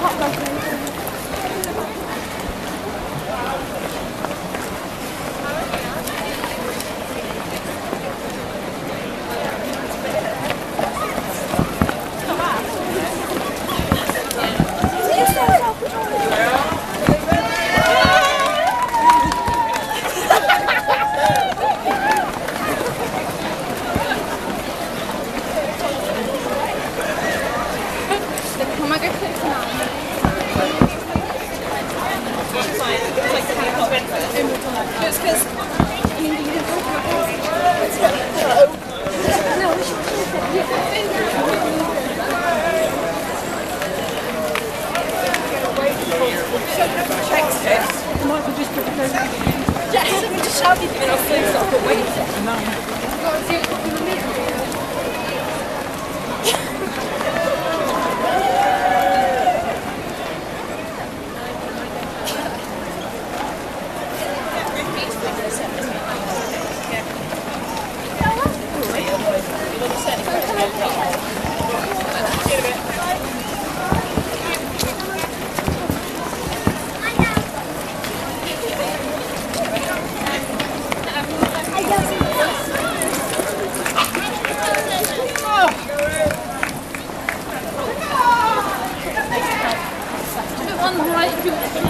Họ. Just because. No, we should it. Michael just put the phone Yes, we just shouted in our sleeves up, but wait. On the right,